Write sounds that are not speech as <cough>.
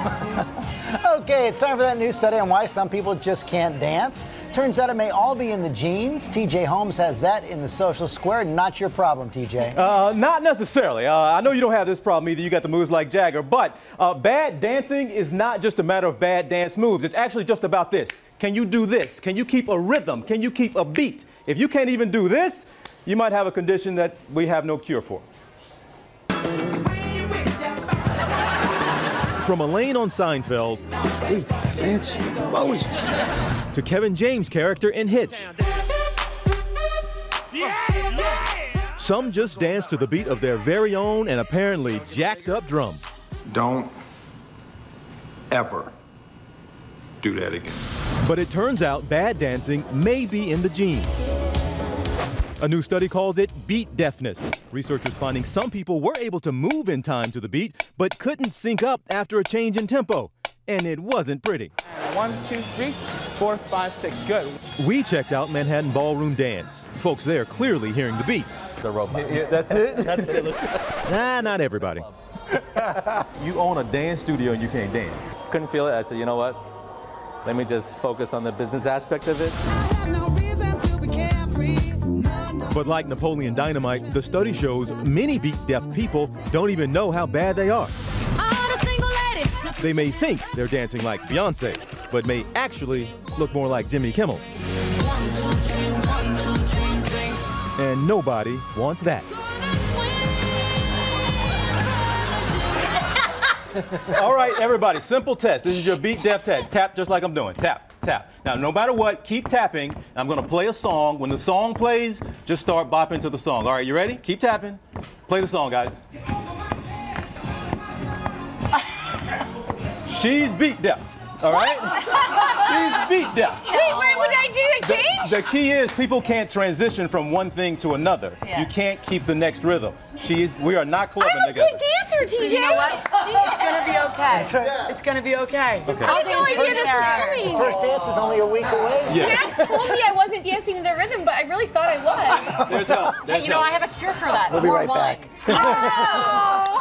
<laughs> Okay, it's time for that new study on why some people just can't dance. Turns out it may all be in the genes. TJ Holmes has that in the social square. Not your problem, TJ. Uh, not necessarily. Uh, I know you don't have this problem either. You got the moves like Jagger. But uh, bad dancing is not just a matter of bad dance moves. It's actually just about this. Can you do this? Can you keep a rhythm? Can you keep a beat? If you can't even do this, you might have a condition that we have no cure for. From Elaine on Seinfeld Sweet, fancy, Moses. to Kevin James' character in Hitch. Some just dance to the beat of their very own and apparently jacked up drum. Don't ever do that again. But it turns out bad dancing may be in the genes. A new study calls it beat deafness. Researchers finding some people were able to move in time to the beat, but couldn't sync up after a change in tempo. And it wasn't pretty. One, two, three, four, five, six. Good. We checked out Manhattan Ballroom Dance. Folks there clearly hearing the beat. The robot. Yeah, that's it? <laughs> That's what it looks like. Nah, not everybody. <laughs> you own a dance studio and you can't dance. Couldn't feel it. I said, you know what? Let me just focus on the business aspect of it. But like Napoleon Dynamite, the study shows many beat deaf people don't even know how bad they are. They may think they're dancing like Beyonce, but may actually look more like Jimmy Kimmel. And nobody wants that. All right, everybody, simple test. This is your beat deaf test. Tap just like I'm doing. Tap, tap. Now, no matter what, keep tapping. I'm going to play a song. When the song plays, just start bopping to the song. All right, you ready? Keep tapping. Play the song, guys. <laughs> She's beat deaf. All right? She's beat deaf. Wait, wait, what did I do? I changed? The key is people can't transition from one thing to another. Yeah. You can't keep the next rhythm. She is. We are not clubbing I'm a together. good dancer, TJ. You know what? It's gonna be okay. It's gonna be okay. Okay. I had no idea this was coming. First dance is only a week away. <laughs> Yeah. Max told me I wasn't dancing to the rhythm, but I really thought I was. There's help. Hey, There's you know. I have a cure for that. We'll be More right wine. back. Oh.